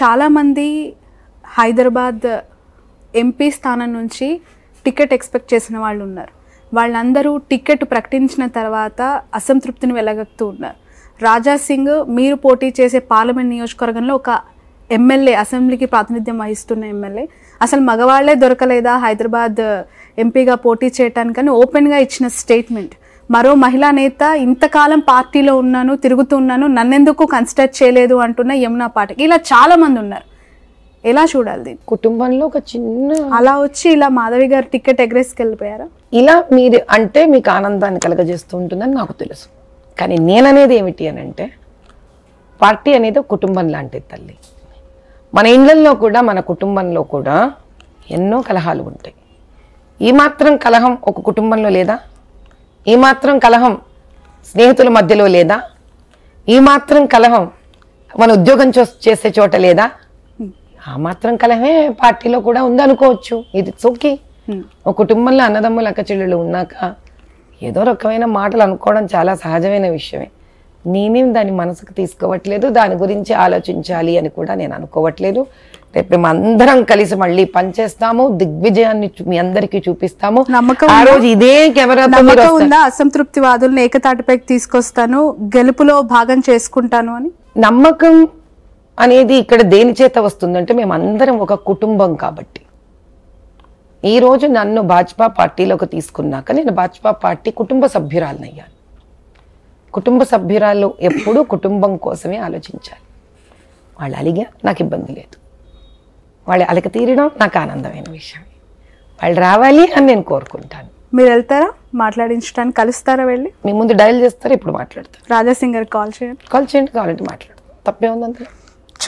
చాలామంది హైదరాబాద్ ఎంపీ స్థానం నుంచి టికెట్ ఎక్స్పెక్ట్ చేసిన వాళ్ళు ఉన్నారు. వాళ్ళందరూ టికెట్ ప్రకటించిన తర్వాత అసంతృప్తిని వెలగక్తూ ఉన్నారు. రాజా సింగ్ మీరు పోటీ చేసే పార్లమెంట్ నియోజకవర్గంలో ఒక ఎమ్మెల్యే అసెంబ్లీకి ప్రాతినిధ్యం వహిస్తున్న ఎమ్మెల్యే. అసలు మగవాళ్ళే దొరకలేదా హైదరాబాద్ ఎంపీగా పోటీ చేయటానికని ఓపెన్గా ఇచ్చిన స్టేట్మెంట్. మరో మహిళా నేత ఇంతకాలం పార్టీలో ఉన్నాను తిరుగుతూ ఉన్నాను నన్నెందుకు కన్సిడర్ చేయలేదు అంటున్న యమునా పాఠక్ ఇలా చాలా మంది ఉన్నారు. ఎలా చూడాలి దీన్ని? కుటుంబంలో ఒక చిన్న అలా వచ్చి ఇలా మాధవి గారు టికెట్ ఎగరేసుకు వెళ్ళిపోయారా? ఇలా మీరు అంటే మీకు ఆనందాన్ని కలగజేస్తూ ఉంటుందని నాకు తెలుసు. కానీ నేననేది ఏమిటి అని అంటే పార్టీ అనేది ఒక కుటుంబం లాంటిది తల్లి. మన ఇళ్ళల్లో కూడా మన కుటుంబంలో కూడా ఎన్నో కలహాలు ఉంటాయి. ఈ మాత్రం కలహం ఒక కుటుంబంలో లేదా? ఈ మాత్రం కలహం స్నేహితుల మధ్యలో లేదా? ఈ మాత్రం కలహం మన ఉద్యోగం చేసే చోట లేదా? ఆ మాత్రం కలహమే పార్టీలో కూడా ఉందనుకోవచ్చు. ఇది ఓకే ఒక కుటుంబంలో అన్నదమ్ములు అక్క చెల్లెళ్ళు ఉన్నాక ఏదో రకమైన మాటలు అనుకోవడం చాలా సహజమైన విషయమే. నేనేం దాన్ని మనసుకు తీసుకోవట్లేదు దాని గురించి ఆలోచించాలి అని కూడా నేను అనుకోవట్లేదు. రేపు మేము అందరం కలిసి మళ్ళీ పనిచేస్తాము దిగ్విజయాన్ని మీ అందరికీ చూపిస్తాము. నమ్మకం ఆ ఉందా? రోజు ఇదే కెమెరాతో. ఉందా? అసంతృప్తి వాదుల్ని ఏకతాటిపైకి తీసుకొస్తాను గెలుపులో భాగం చేసుకుంటాను అని? నమ్మకం అనేది ఇక్కడ దేని చేత వస్తుందంటే మేము అందరం ఒక కుటుంబం కాబట్టి. ఈ రోజు నన్ను భాజపా పార్టీలోకి తీసుకున్నాక నేను భాజపా పార్టీ కుటుంబ సభ్యురాలనయ్యాను. కుటుంబ సభ్యురాలు ఎప్పుడూ కుటుంబం కోసమే ఆలోచించాలి. వాళ్ళు అలిగా నాకు ఇబ్బంది లేదు. వాళ్ళు అలక తీరడం నాకు ఆనందమైన విషయం. వాళ్ళు రావాలి అని నేను కోరుకుంటాను. మీరు వెళ్తారా? మాట్లాడించడానికి కలుస్తారా వెళ్ళి? మీ ముందు డయల్ చేస్తారా ఇప్పుడు మాట్లాడతారు. రాజాసింగ్ సింగర్ కాల్ చేయండి. కాల్ చేయండి కావాలంటే మాట్లాడతాం తప్పే ఉందంత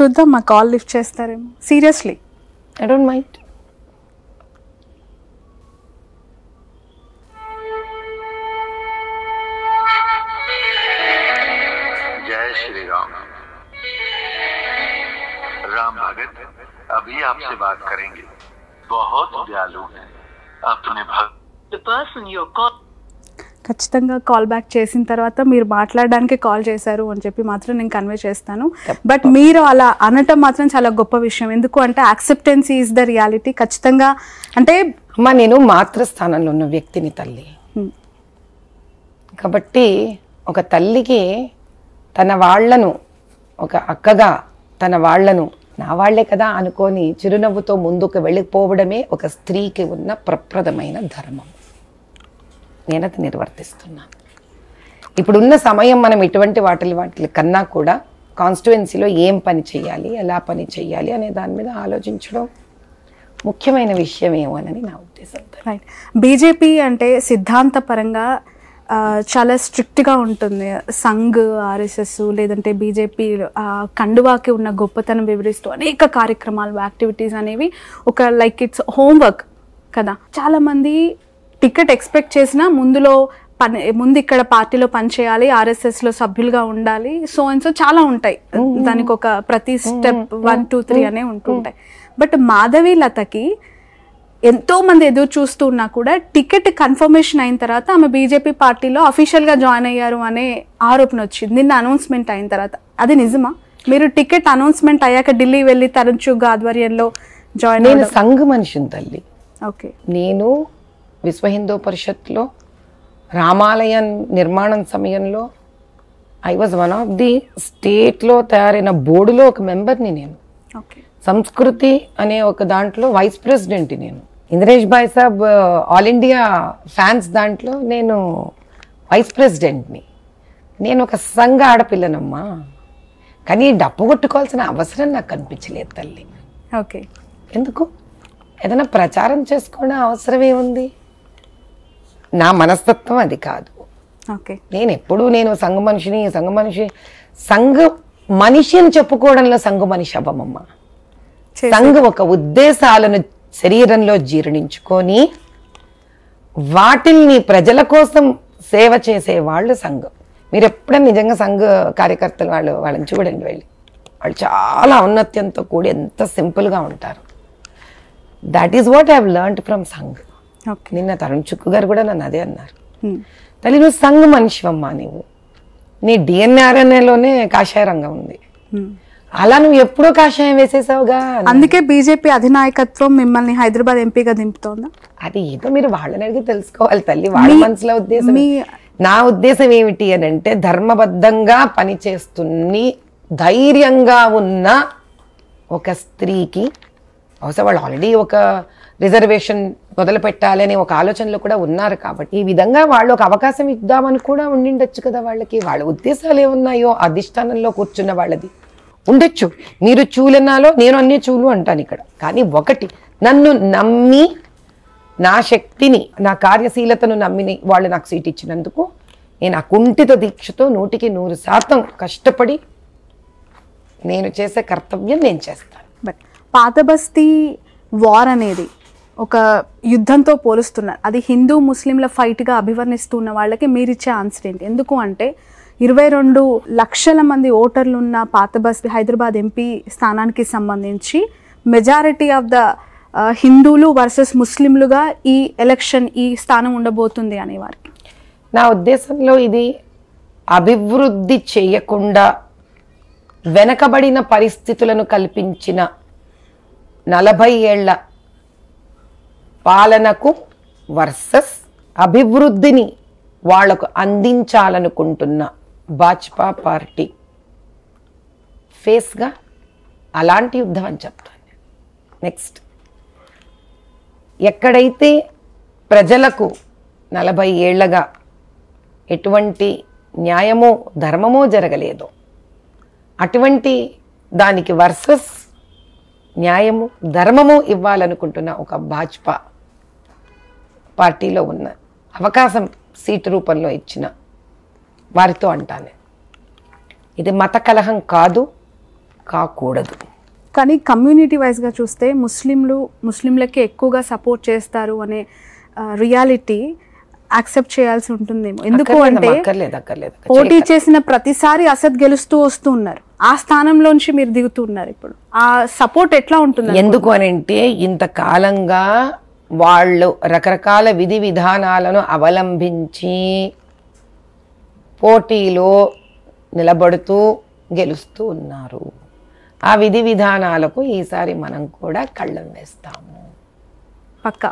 చూద్దాం మా కాల్ లిఫ్ట్ చేస్తారేమో. సీరియస్లీ? ఐ డోంట్ మైండ్ अभी आपसे बात करेंगे बहुत दयालु हैं अपने भक्त The person you're calling. ఖచ్చితంగా కాల్ బ్యాక్ చేసిన తర్వాత మీరు మాట్లాడడానికి కాల్ చేశారు అని చెప్పి మాత్రం నేను కన్వే చేస్తాను బట్ మీరు అలా అనటం మాత్రం చాలా గొప్ప విషయం ఎందుకు అంటే యాక్సెప్టెన్సీ ఈజ్ ద రియాలిటీ ఖచ్చితంగా అంటే అమ్మ నేను మాతృస్థానంలో ఉన్న వ్యక్తిని తల్లి Hmm. కాబట్టి ఒక తల్లికి తన వాళ్ళను ఒక అక్కగా తన వాళ్ళను నా వాళ్ళే కదా అనుకొని చిరునవ్వుతో ముందుకు వెళ్ళిపోవడమే ఒక స్త్రీకి ఉన్న ప్రప్రదమైన ధర్మం. నేనది నిర్వర్తిస్తున్నాను ఇప్పుడున్న సమయం మనం ఇటువంటి వాటి వాటి కన్నా కూడా కాన్స్టిట్యువెన్సీలో ఏం పని చేయాలి ఎలా పని చేయాలి అనే దాని మీద ఆలోచించడం ముఖ్యమైన విషయం ఏమోనని నా ఉద్దేశం. రైట్ బీజేపీ అంటే సిద్ధాంతపరంగా చాలా స్ట్రిక్ట్గా ఉంటుంది. సంఘ్ ఆర్ఎస్ఎస్ లేదంటే బీజేపీ కండువాకి ఉన్న గొప్పతనం వివరిస్తూ అనేక కార్యక్రమాలు యాక్టివిటీస్ అనేవి ఒక లైక్ ఇట్స్ హోంవర్క్ కదా. చాలామంది టికెట్ ఎక్స్పెక్ట్ చేసినా ముందులో పని ముందు ఇక్కడ పార్టీలో పనిచేయాలి ఆర్ఎస్ఎస్లో సభ్యులుగా ఉండాలి సో అండ్ సో చాలా ఉంటాయి. దానికి ఒక ప్రతి స్టెప్ వన్ టూ త్రీ అనే ఉంటుంటాయి. బట్ మాధవి లతకి ఎంతో మంది ఎదురు చూస్తూ ఉన్నా కూడా టికెట్ కన్ఫర్మేషన్ అయిన తర్వాత ఆమె బీజేపీ పార్టీలో అఫీషియల్గా జాయిన్ అయ్యారు అనే ఆరోపణ వచ్చింది. నిన్న అనౌన్స్మెంట్ అయిన తర్వాత. అది నిజమా? మీరు టికెట్ అనౌన్స్మెంట్ అయ్యాక ఢిల్లీ వెళ్ళి తరుణ్ చుగ్ ఆధ్వర్యంలో జాయిన్ నేను సంఘ మనిషిని తల్లి. ఓకే. నేను విశ్వ హిందూ పరిషత్లో రామాలయం నిర్మాణం సమయంలో I was one of the స్టేట్లో తయారైన బోర్డులో ఒక మెంబర్ని నేను. సంస్కృతి అనే ఒక దాంట్లో వైస్ ప్రెసిడెంట్ నేను. ఇంద్రేష్ భాయ్ సాబ్ ఆల్ ఇండియా ఫ్యాన్స్ దాంట్లో నేను వైస్ ప్రెసిడెంట్ని నేను ఒక సంఘ ఆడపిల్లనమ్మా. కానీ డప్పు కొట్టుకోవాల్సిన అవసరం నాకు కనిపించలేదు తల్లి. ఓకే. ఎందుకు? ఏదైనా ప్రచారం చేసుకోవడం అవసరం ఏముంది నా మనస్తత్వం అది కాదు. ఓకే. నేను ఎప్పుడూ నేను సంఘ మనిషిని సంఘ మనిషి సంఘ మనిషి అని చెప్పుకోవడంలో సంఘ మనిషి అవ్వమమ్మ. సంఘ ఒక ఉద్దేశాలను శరీరంలో జీర్ణించుకొని వాటిల్ని ప్రజల కోసం సేవ చేసే వాళ్ళు సంఘం. మీరు ఎప్పుడైనా నిజంగా సంఘ కార్యకర్తలు వాళ్ళు వాళ్ళని చూడండి వెళ్ళి. వాళ్ళు చాలా ఔన్నత్యంతో కూడి ఎంత సింపుల్గా ఉంటారు. That is what I learned from Sangh. Okay. నిన్న తరుణ్ చుక్కు గారు కూడా నన్ను అదే అన్నారు. తల్లి నువ్వు సంఘ మనిషివమ్మా నీవు. నీ డిఎన్ఆర్ఎన్ఏలోనే కాషాయ రంగం ఉంది. అలా నువ్వు ఎప్పుడో కాషాయం వేసేసావుగా? అందుకే బీజేపీ అధినాయకత్వం మిమ్మల్ని హైదరాబాద్ ఎంపీగా దింపుతోందా? అది ఏదో మీరు వాళ్ళని అడిగి తెలుసుకోవాలి తల్లి. వాళ్ళ మనసులో ఉద్దేశం నా ఉద్దేశం ఏమిటి అని అంటే ధర్మబద్ధంగా పనిచేస్తున్ని ధైర్యంగా ఉన్న ఒక స్త్రీకి బహుశా వాళ్ళు ఆల్రెడీ ఒక రిజర్వేషన్ మొదలు పెట్టాలని ఒక ఆలోచనలో కూడా ఉన్నారు కాబట్టి ఈ విధంగా వాళ్ళు ఒక అవకాశం ఇద్దామని కూడా ఉండిండొచ్చు కదా వాళ్ళకి. వాళ్ళ ఉద్దేశాలు ఏమున్నాయో అధిష్టానంలో కూర్చున్న వాళ్ళది. ఉండొచ్చు. మీరు చూలన్నాలో నేను అన్ని చూలు అంటాను ఇక్కడ. కానీ ఒకటి నన్ను నమ్మి నా శక్తిని నా కార్యశీలతను నమ్మిని వాళ్ళు నాకు సీట్ ఇచ్చినందుకు నేను ఆ కుంఠిత దీక్షతో నూటికి నూరు శాతం కష్టపడి నేను చేసే కర్తవ్యం నేను చేస్తాను. బట్ పాత బస్తీ వార్ అనేది ఒక యుద్ధంతో పోలుస్తున్నారు. అది హిందూ ముస్లింల ఫైట్గా అభివర్ణిస్తున్న వాళ్ళకి మీరు ఇచ్చే ఆన్సర్ ఏంటి? ఎందుకు అంటే ఇరవై రెండు లక్షల మంది ఓటర్లు ఉన్న పాత బస్ హైదరాబాద్ ఎంపీ స్థానానికి సంబంధించి మెజారిటీ ఆఫ్ ద హిందువులు వర్సెస్ ముస్లింలుగా ఈ ఎలక్షన్ ఈ స్థానం ఉండబోతుంది అనే వారికి నా ఉద్దేశంలో ఇది అభివృద్ధి చేయకుండా వెనకబడిన పరిస్థితులను కల్పించిన నలభై ఏళ్ళ పాలనకు వర్సెస్ అభివృద్ధిని వాళ్ళకు అందించాలనుకుంటున్న భాజపా పార్టీ. ఫేస్గా అలాంటి యుద్ధం అని చెప్తాను. నెక్స్ట్ ఎక్కడైతే ప్రజలకు నలభై ఏళ్ళగా ఎటువంటి న్యాయమో ధర్మమో జరగలేదో అటువంటి దానికి వర్సెస్ న్యాయము ధర్మము ఇవ్వాలనుకుంటున్న ఒక భాజపా పార్టీలో ఉన్న అవకాశం సీటు రూపంలో ఇచ్చిన వారితో అంటాను. ఇది మత కలహం కాదు కాకూడదు. కానీ కమ్యూనిటీ వైజ్గా చూస్తే ముస్లింలు ముస్లింలకే ఎక్కువగా సపోర్ట్ చేస్తారు అనే రియాలిటీ యాక్సెప్ట్ చేయాల్సి ఉంటుందేమో ఎందుకు అంటే పోటీ చేసిన ప్రతిసారి అసద్ గెలుస్తూ వస్తూ ఉన్నారు. ఆ స్థానంలోంచి మీరు దిగుతూ ఉన్నారు ఇప్పుడు. ఆ సపోర్ట్ ఎట్లా ఉంటుంది ఎందుకు అని అంటే ఇంతకాలంగా వాళ్ళు రకరకాల విధి విధానాలను అవలంబించి పోటీలో నిలబడుతూ గెలుస్తూ ఉన్నారు. ఆ విధి విధానాలకు ఈసారి మనం కూడా కళ్ళం వేస్తాము. పక్కా.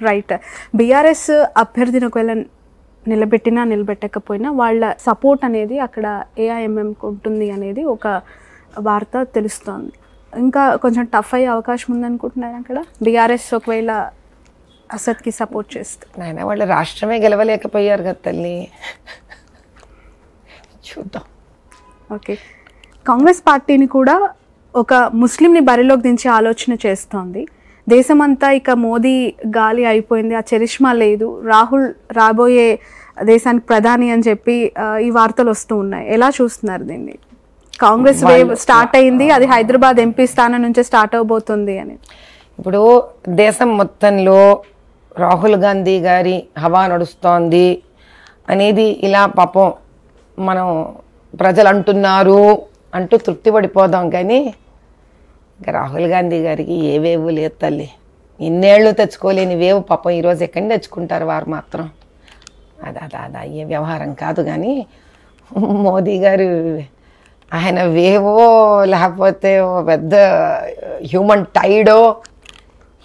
రైట్. బీఆర్ఎస్ అభ్యర్థిని ఒకవేళ నిలబెట్టినా నిలబెట్టకపోయినా వాళ్ళ సపోర్ట్ అనేది అక్కడ ఏఐఎంఎంకి ఉంటుంది అనేది ఒక వార్త తెలుస్తోంది. ఇంకా కొంచెం టఫ్ అయ్యే అవకాశం ఉందనుకుంటున్నారు అక్కడ? బీఆర్ఎస్ ఒకవేళ అసద్కి సపోర్ట్ చేస్తే. నాయన వాళ్ళు రాష్ట్రమే గెలవలేకపోయారు కదా తల్లి. చూద్దాం. ఓకే కాంగ్రెస్ పార్టీని కూడా ఒక ముస్లింని బరిలోకి దించే ఆలోచన చేస్తోంది. దేశమంతా ఇక మోదీ గాలి అయిపోయింది ఆ చరిష్మా లేదు రాహుల్ రాబోయే దేశానికి ప్రధాని అని చెప్పి ఈ వార్తలు వస్తూ ఉన్నాయి. ఎలా చూస్తున్నారు దీన్ని? కాంగ్రెస్ వేవ్ స్టార్ట్ అయింది అది హైదరాబాద్ ఎంపీ స్థానం నుంచే స్టార్ట్ అవబోతుంది అని. ఇప్పుడు దేశం మొత్తంలో రాహుల్ గాంధీ గారి హవా నడుస్తోంది అనేది ఇలా పాపం మనం ప్రజలు అంటున్నారు అంటూ తృప్తి పడిపోదాం కానీ ఇంకా రాహుల్ గాంధీ గారికి ఏ వేవు లేదు తల్లి. ఇన్నేళ్ళు తెచ్చుకోలేని వేవు పాపం ఈరోజు ఎక్కడి తెచ్చుకుంటారు వారు మాత్రం? అది అది అది అయ్యే వ్యవహారం కాదు కానీ మోదీ గారు ఆయన వేవో లేకపోతే పెద్ద human టైడో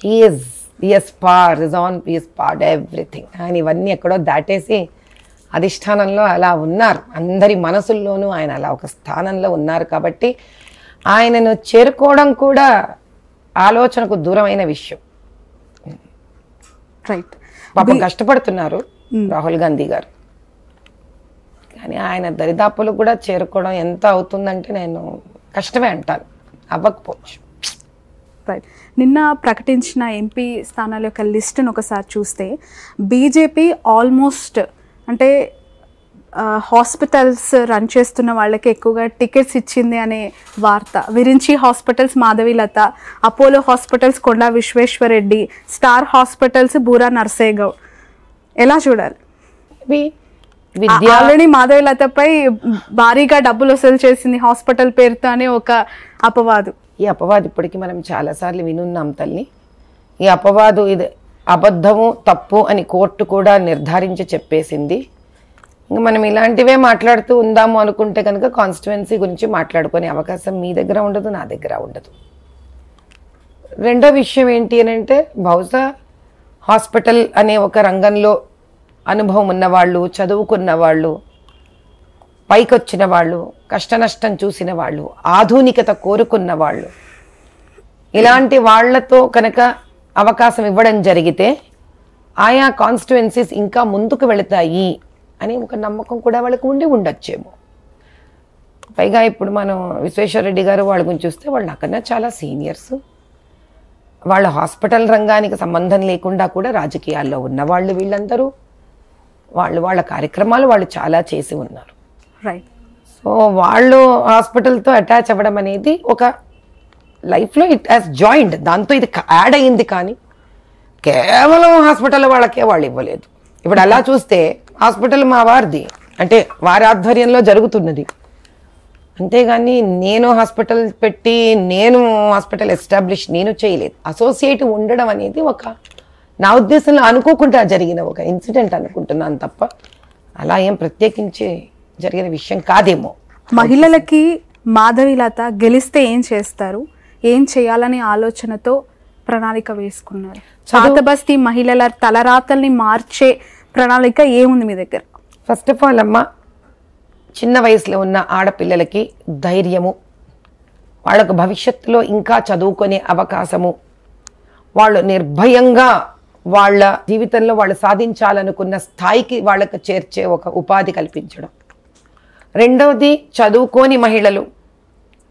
he is is part is on is part everything ఆయన ఇవన్నీ ఎక్కడో దాటేసి అధిష్టానంలో అలా ఉన్నారు. అందరి మనసుల్లోనూ ఆయన అలా ఒక స్థానంలో ఉన్నారు కాబట్టి ఆయనను చేరుకోవడం కూడా ఆలోచనకు దూరమైన విషయం. రైట్ పాపం కష్టపడుతున్నారు రాహుల్ గాంధీ గారు. కానీ ఆయన దరిదాపులు కూడా చేరుకోవడం ఎంత అవుతుందంటే నేను కష్టమే అంటాను. అవ్వకపోవచ్చు. రైట్ నిన్న ప్రకటించిన ఎంపీ స్థానాల యొక్క లిస్ట్ను ఒకసారి చూస్తే బీజేపీ ఆల్మోస్ట్ అంటే హాస్పిటల్స్ రన్ చేస్తున్న వాళ్ళకి ఎక్కువగా టికెట్స్ ఇచ్చింది అనే వార్త. Virinchi hospitals Madhavi Latha Apollo hospitals Konda Vishweshwar Reddy star hospitals Boora Narsaiah Goud ఎలా చూడాలి? ఆల్రెడీ మాధవీలతపై భారీగా డబ్బులు వసూలు చేసింది హాస్పిటల్ పేరుతో అనే ఒక అపవాదు. ఈ అపవాదు ఇప్పటికీ మనం చాలాసార్లు వినున్నాం తల్లి. ఈ అపవాదు ఇది అబద్ధము తప్పు అని కోర్టు కూడా నిర్ధారించి చెప్పేసింది. ఇంకా మనం ఇలాంటివే మాట్లాడుతూ ఉందాము అనుకుంటే కనుక కాన్స్టిట్యువెన్సీ గురించి మాట్లాడుకునే అవకాశం మీ దగ్గర ఉండదు నా దగ్గర ఉండదు. రెండో విషయం ఏంటి అని అంటే బహుశా హాస్పిటల్ అనే ఒక రంగంలో అనుభవం ఉన్నవాళ్ళు చదువుకున్న వాళ్ళు పైకొచ్చిన వాళ్ళు కష్టనష్టం చూసిన వాళ్ళు ఆధునికత కోరుకున్న వాళ్ళు. ఇలాంటి వాళ్ళతో కనుక అవకాశం ఇవ్వడం జరిగితే ఆయా కాన్స్టిట్యువెన్సీస్ ఇంకా ముందుకు వెళతాయి అని ఒక నమ్మకం కూడా వాళ్ళకు ఉండి ఉండొచ్చేమో. పైగా ఇప్పుడు మనం విశ్వేశ్వరరెడ్డి గారు వాళ్ళ గురించి చూస్తే వాళ్ళు నాకన్నా చాలా సీనియర్స్. వాళ్ళ హాస్పిటల్ రంగానికి సంబంధం లేకుండా కూడా రాజకీయాల్లో ఉన్నవాళ్ళు వీళ్ళందరూ. వాళ్ళు వాళ్ళ కార్యక్రమాలు వాళ్ళు చాలా చేసి ఉన్నారు. రైట్ సో వాళ్ళు హాస్పిటల్తో అటాచ్ అవ్వడం అనేది ఒక లైఫ్లో ఇట్ హాస్ జాయింట్ దాంతో ఇది యాడ్ అయింది కానీ కేవలం హాస్పిటల్ వాళ్ళకే వాళ్ళు ఇవ్వలేదు. ఇప్పుడు అలా చూస్తే హాస్పిటల్ మా వారిది. అంటే వారి ఆధ్వర్యంలో జరుగుతున్నది. అంతేగాని నేను హాస్పిటల్ పెట్టి నేను హాస్పిటల్ ఎస్టాబ్లిష్ నేను చేయలేదు. అసోసియేట్ ఉండడం అనేది ఒక నా ఉద్దేశంలో అనుకోకుండా జరిగిన ఒక ఇన్సిడెంట్ అనుకుంటున్నాను తప్ప అలా ఏం ప్రత్యేకించి జరిగిన విషయం కాదేమో. మహిళలకి మాధవిలత గెలిస్తే ఏం చేస్తారు? ఏం చేయాలనే ఆలోచనతో ప్రణాళిక వేసుకున్నారు. పాత బస్తీ మహిళల తలరాతల్ని మార్చే ప్రణాళిక ఏముంది మీ దగ్గర? ఫస్ట్ ఆఫ్ ఆల్ అమ్మ చిన్న వయసులో ఉన్న ఆడపిల్లలకి ధైర్యము వాళ్ళకు భవిష్యత్తులో ఇంకా చదువుకునే అవకాశము వాళ్ళు నిర్భయంగా వాళ్ళ జీవితంలో వాళ్ళు సాధించాలనుకున్న స్థాయికి వాళ్ళకు చేర్చే ఒక ఉపాధి కల్పించడం. రెండవది చదువుకోని మహిళలు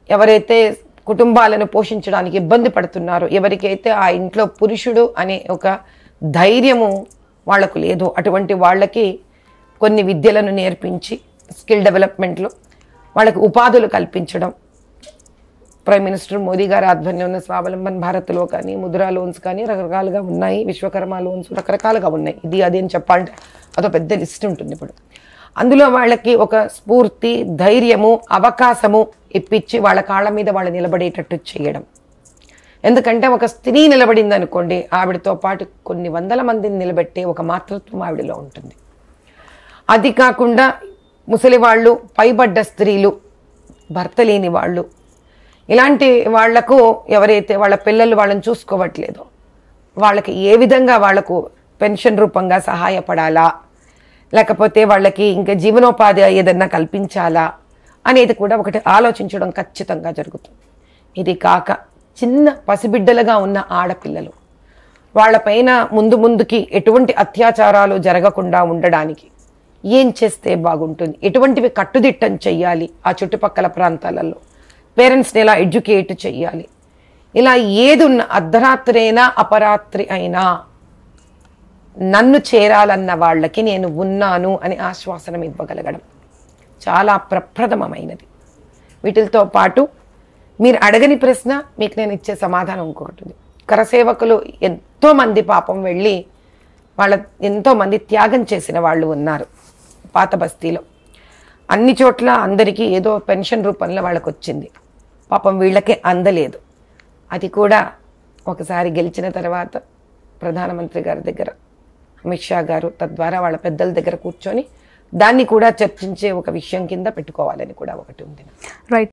ఎవరైతే కుటుంబాలను పోషించడానికి ఇబ్బంది పడుతున్నారో ఎవరికైతే ఆ ఇంట్లో పురుషుడు అనే ఒక ధైర్యము వాళ్ళకు లేదు అటువంటి వాళ్ళకి కొన్ని విద్యలను నేర్పించి స్కిల్ డెవలప్మెంట్లో వాళ్ళకి ఉపాధులు కల్పించడం ప్రైమ్ మినిస్టర్ మోదీ గారి ఆధ్వర్యంలో ఉన్న స్వావలంబన్ భారత్లో కానీ ముద్రా లోన్స్ కానీ రకరకాలుగా ఉన్నాయి. విశ్వకర్మ లోన్స్ రకరకాలుగా ఉన్నాయి. ఇది అది అని చెప్పాలంటే అదో పెద్ద లిస్ట్ ఉంటుంది ఇప్పుడు. అందులో వాళ్ళకి ఒక స్ఫూర్తి ధైర్యము అవకాశము ఇప్పించి వాళ్ళ కాళ్ళ మీద వాళ్ళు నిలబడేటట్టు చేయడం. ఎందుకంటే ఒక స్త్రీ నిలబడింది అనుకోండి ఆవిడతో పాటు కొన్ని వందల మందిని నిలబెట్టే ఒక మాతృత్వం ఆవిడలో ఉంటుంది. అది కాకుండా ముసలి వాళ్ళు పైబడ్డ స్త్రీలు భర్త లేని వాళ్ళు ఇలాంటి వాళ్ళకు ఎవరైతే వాళ్ళ పిల్లలు వాళ్ళని చూసుకోవట్లేదు వాళ్ళకి ఏ విధంగా వాళ్ళకు పెన్షన్ రూపంగా సహాయపడాలా లేకపోతే వాళ్ళకి ఇంకా జీవనోపాధి ఏదన్నా కల్పించాలా అనేది కూడా ఒకటి ఆలోచించడం ఖచ్చితంగా జరుగుతుంది. ఇది కాక చిన్న పసిబిడ్డలుగా ఉన్న ఆడపిల్లలు వాళ్ళపైన ముందు ముందుకి ఎటువంటి అత్యాచారాలు జరగకుండా ఉండడానికి ఏం చేస్తే బాగుంటుంది? ఎటువంటివి కట్టుదిట్టం చెయ్యాలి ఆ చుట్టుపక్కల ప్రాంతాలలో? పేరెంట్స్ని ఎలా ఎడ్యుకేట్ చెయ్యాలి. ఇలా ఏదున్న అర్ధరాత్రి అయినా అపరాత్రి అయినా నన్ను చేరాలన్న వాళ్ళకి నేను ఉన్నాను అని ఆశ్వాసనం ఇవ్వగలగడం చాలా ప్రప్రథమమైనది. వీటితో పాటు మీరు అడగని ప్రశ్న మీకు నేను ఇచ్చే సమాధానం ఇంకొకటి కరసేవకులు ఎంతోమంది పాపం వెళ్ళి వాళ్ళ ఎంతోమంది త్యాగం చేసిన వాళ్ళు ఉన్నారు పాత బస్తీలో. అన్ని చోట్ల అందరికీ ఏదో పెన్షన్ రూపంలో వాళ్ళకు వచ్చింది పాపం వీళ్ళకే అందలేదు. అది కూడా ఒకసారి గెలిచిన తర్వాత ప్రధానమంత్రి గారి దగ్గర అమిత్ షా గారు తద్వారా వాళ్ళ పెద్దల దగ్గర కూర్చొని దాన్ని కూడా చర్చించే ఒక విషయం కింద పెట్టుకోవాలని కూడా ఒకటి ఉంది. రైట్